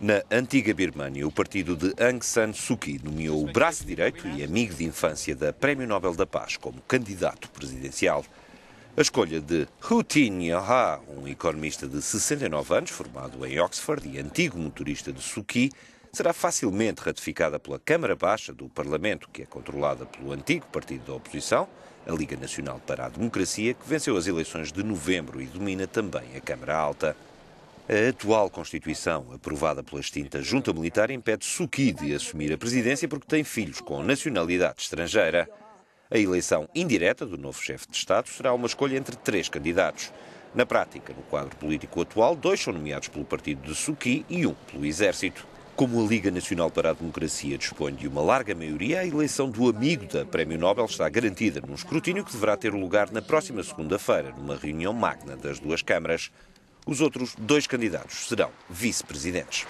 Na antiga Birmânia, o partido de Aung San Suu Kyi nomeou o braço direito e amigo de infância da Prémio Nobel da Paz como candidato presidencial. A escolha de Hu Tin um economista de 69 anos, formado em Oxford e antigo motorista de Suu Kyi, será facilmente ratificada pela Câmara Baixa do Parlamento, que é controlada pelo antigo partido da oposição, a Liga Nacional para a Democracia, que venceu as eleições de novembro e domina também a Câmara Alta. A atual Constituição, aprovada pela extinta Junta Militar, impede Suki de assumir a presidência porque tem filhos com nacionalidade estrangeira. A eleição indireta do novo chefe de Estado será uma escolha entre três candidatos. Na prática, no quadro político atual, dois são nomeados pelo partido de Suki e um pelo Exército. Como a Liga Nacional para a Democracia dispõe de uma larga maioria, a eleição do amigo da Prémio Nobel está garantida num escrutínio que deverá ter lugar na próxima segunda-feira, numa reunião magna das duas câmaras. Os outros dois candidatos serão vice-presidentes.